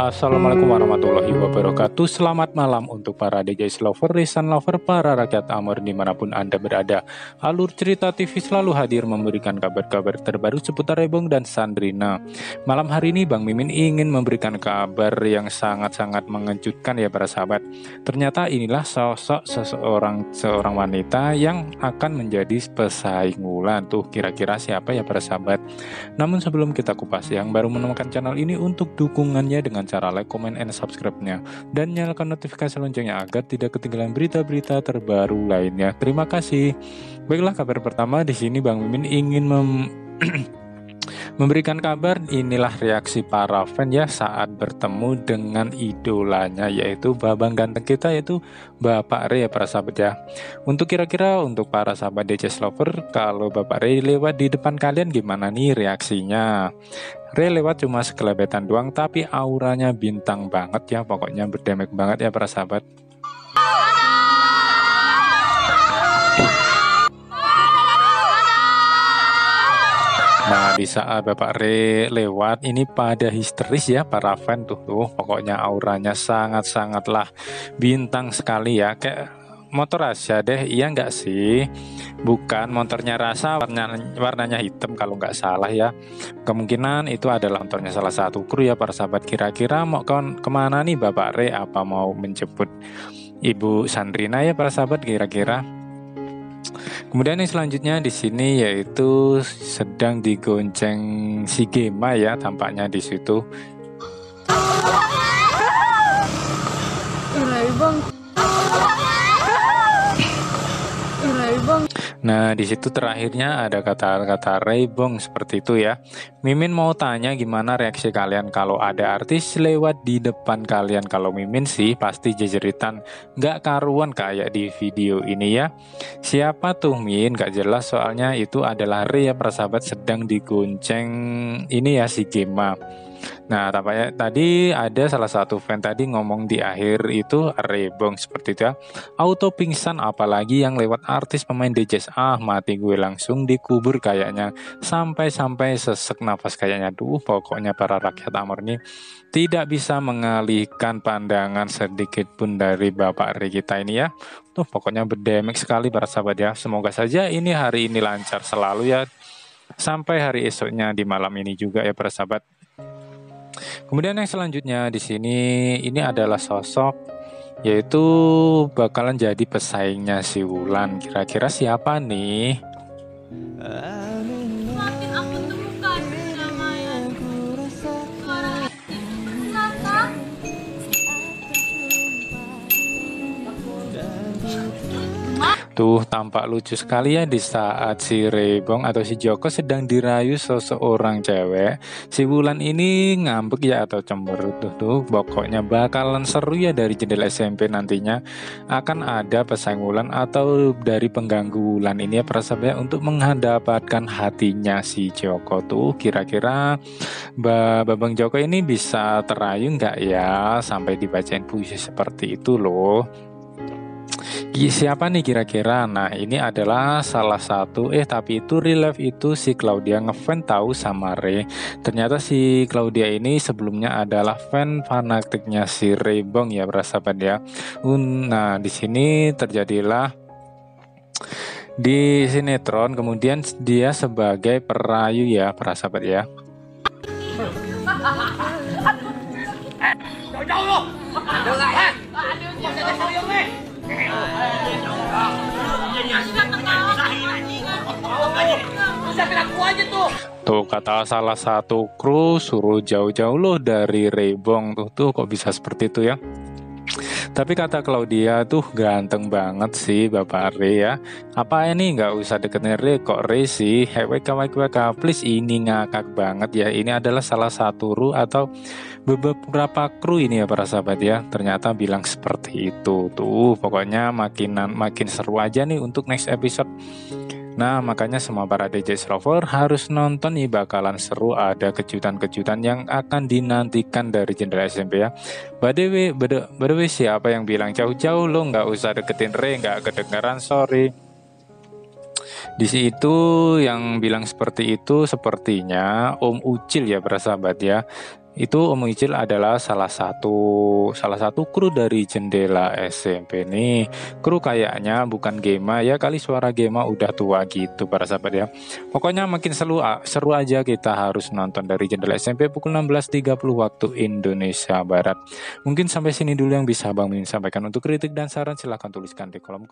Assalamualaikum warahmatullahi wabarakatuh. Selamat malam untuk para DJ lover, Risan lover, para rakyat Amor di mana pun Anda berada. Alur Cerita TV selalu hadir memberikan kabar-kabar terbaru seputar Rebong dan Sandrina. Malam hari ini Bang Mimin ingin memberikan kabar yang sangat-sangat mengejutkan ya para sahabat. Ternyata inilah sosok seseorang seorang wanita yang akan menjadi pesaing Wulan. Tuh kira-kira siapa ya para sahabat? Namun sebelum kita kupas yang baru menemukan channel ini untuk dukungannya dengan cara like, comment, and subscribe-nya. Dan nyalakan notifikasi loncengnya agar tidak ketinggalan berita-berita terbaru lainnya. Terima kasih. Baiklah kabar pertama di sini Bang Mimin ingin mem memberikan kabar inilah reaksi para fan ya saat bertemu dengan idolanya yaitu babang ganteng kita yaitu Bapak Re ya para sahabat ya. Untuk kira-kira untuk para sahabat DC Lover kalau Bapak Re lewat di depan kalian gimana nih reaksinya? Re lewat cuma sekelebetan doang tapi auranya bintang banget ya pokoknya berdemek banget ya para sahabat Nah di saat Bapak Re lewat. Ini pada histeris ya para fan. Tuh tuh pokoknya auranya sangat-sangatlah bintang sekali ya. Kayak motor aja deh iya nggak sih? Bukan motornya rasa warnanya, warnanya hitam kalau nggak salah ya. Kemungkinan itu adalah motornya salah satu kru ya para sahabat. Kira-kira mau ke ke mana nih Bapak Re? Apa mau menjemput Ibu Sandrina ya para sahabat kira-kira Kemudian yang selanjutnya di sini yaitu sedang digonceng si Gema ya tampaknya di situ. Nah, di situ terakhirnya ada kata-kata Raybong seperti itu ya. Mimin mau tanya gimana reaksi kalian kalau ada artis lewat di depan kalian. Kalau Mimin sih pasti jejeritan nggak karuan kayak di video ini ya. Siapa tuh Min? Gak jelas soalnya itu adalah Ria persahabat sedang digonceng ini ya si Gema. Nah, tampaknya tadi ada salah satu fan tadi ngomong di akhir itu rebong seperti itu ya. Auto pingsan apalagi yang lewat artis pemain DJs. Ah, mati gue langsung dikubur kayaknya. Sampai-sampai sesek nafas kayaknya. Duh, pokoknya para rakyat Amor ini tidak bisa mengalihkan pandangan sedikit pun dari Bapak Ri kita ini ya. Tuh, pokoknya berdemek sekali para sahabat ya. Semoga saja ini hari ini lancar selalu ya. Sampai hari esoknya di malam ini juga ya para sahabat. Kemudian yang selanjutnya di sini ini adalah sosok yaitu bakalan jadi pesaingnya si Wulan. Kira-kira siapa nih? Tuh tampak lucu sekali ya di saat si Rebong atau si Joko sedang dirayu seseorang cewek. Si Wulan ini ngambek ya atau cemberut tuh tuh. Pokoknya bakalan seru ya dari jendela SMP nantinya akan ada pesaing Wulan atau dari pengganggu Wulan ini ya persahabat untuk menghadapkan hatinya si Joko tuh. Kira-kira Babang Joko ini bisa terayu nggak ya sampai dibacain puisi seperti itu loh. Siapa nih kira-kira? Nah ini adalah salah satu Eh tapi itu real life itu si Claudia ngefan tahu sama Ray Ternyata si Claudia ini sebelumnya adalah fan fanatiknya si Bong ya bersahabat ya Nah di sini terjadilah di sinetron kemudian dia sebagai perayu ya para sahabat ya Tuh kata salah satu kru suruh jauh-jauh loh dari Rebong tuh tuh kok bisa seperti itu ya. Tapi kata Claudia tuh ganteng banget sih Bapak Re ya. Apa ini nggak usah deketin Re kok Re sih. Hewek kawai please ini ngakak banget ya. Ini adalah salah satu ru atau beberapa kru ini ya para sahabat ya. Ternyata bilang seperti itu tuh. Pokoknya makin makin seru aja nih untuk next episode. Nah, makanya semua para DJ Rover harus nonton nih bakalan seru ada kejutan-kejutan yang akan dinantikan dari jendela SMP ya. By the way, by the, by the way siapa yang bilang jauh-jauh lo nggak usah deketin Re, nggak kedengaran, sorry. Di situ yang bilang seperti itu sepertinya Om Ucil ya para sahabat ya. Itu Om Icil adalah salah satu salah satu kru dari jendela SMP nih. Kru kayaknya bukan Gema ya kali suara Gema udah tua gitu para sahabat ya. Pokoknya makin seru seru aja kita harus nonton dari jendela SMP pukul 16.30 waktu Indonesia Barat. Mungkin sampai sini dulu yang bisa Bang Mimin sampaikan. Untuk kritik dan saran silahkan tuliskan di kolom